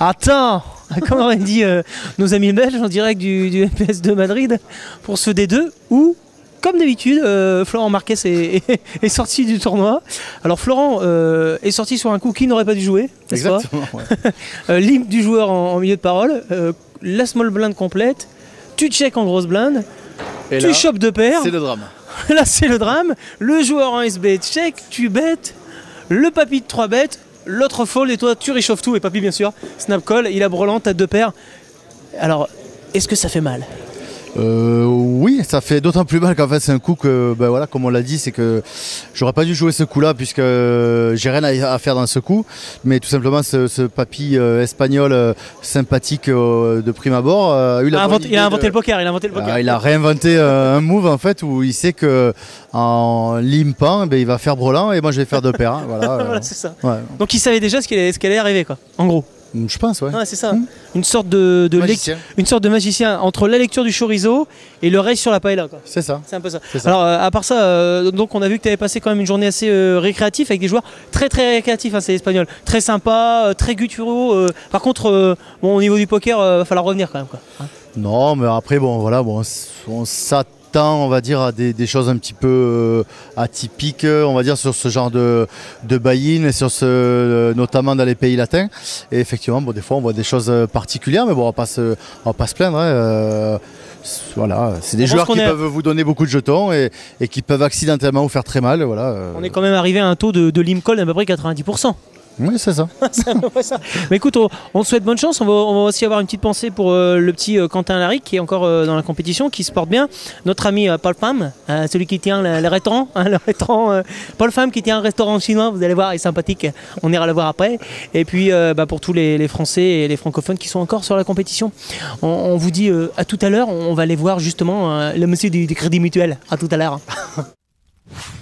Attends Comme aurait dit euh, nos amis belges en direct du, du MPS de Madrid pour ce D2 où, comme d'habitude, euh, Florent Marquez est, est- est sorti du tournoi. Alors Florent euh, est sorti sur un coup qu'il n'aurait pas dû jouer, Exactement. ouais. Limp du joueur en, en milieu de parole, la small blind complète, tu check en grosse blind, Et tu chopes deux paires, c'est le drame. là c'est le drame, le joueur en SB check, tu bêtes, le papy de 3 bêtes, l'autre fold et toi tu réchauffes tout. Et papy bien sûr, snap call, il a brelant, t'as deux paires. Alors, est-ce que ça fait mal? Euh, oui, ça fait d'autant plus mal qu'en fait c'est un coup que, ben voilà, comme on l'a dit, c'est que j'aurais pas dû jouer ce coup-là puisque euh, j'ai rien à, faire dans ce coup, mais tout simplement ce, ce papy euh, espagnol euh, sympathique euh, de prime abord a eu la il a inventé de- le poker, il a inventé le poker. Ah, il a réinventé un move en fait où il sait que en limpant, ben, il va faire brelan et moi je vais faire deux paires. hein, voilà, Voilà, c'est ça. ouais. Donc il savait déjà ce qu'il allait, qu'il allait arriver, quoi. En gros. Je pense, ouais. Ouais, c'est ça. Hmm. Une sorte de, de une sorte de magicien entre la lecture du chorizo et le reste sur la paella. C'est ça. C'est un peu ça. Alors, euh, à part ça, euh, donc on a vu que tu avais passé quand même une journée assez euh, récréative avec des joueurs très très récréatifs, hein, c'est espagnol. Très sympa, très gutturaux. par contre, bon, au niveau du poker, il va falloir revenir quand même. Quoi. Hein. Non, mais après, bon, voilà, bon, on s- on s'attend, on va dire, à des, des choses un petit peu euh, atypiques, on va dire, sur ce genre de, de buy-in, et sur ce, euh, notamment dans les pays latins. Et effectivement, bon, des fois, on voit des choses euh, particulières, mais bon, on va pas se, on va pas se plaindre. hein, voilà, c'est des On joueurs qui est- peuvent vous donner beaucoup de jetons et, et qui peuvent accidentellement vous faire très mal. Voilà. On est quand même arrivé à un taux de, de lim call d'à peu près 90%. Oui, c'est ça. Ça. Mais écoute, on, on te souhaite bonne chance. On va, on va aussi avoir une petite pensée pour euh, le petit euh, Quentin Larry qui est encore euh, dans la compétition, qui se porte bien. Notre ami Paul Pham, celui qui tient le, le restaurant, hein, le restaurant Paul Pham qui tient un restaurant chinois. Vous allez voir, il est sympathique. On ira le voir après. Et puis bah, pour tous les, les Français et les francophones qui sont encore sur la compétition, on, on vous dit à tout à l'heure. On va aller voir justement le monsieur du, du Crédit Mutuel. À tout à l'heure.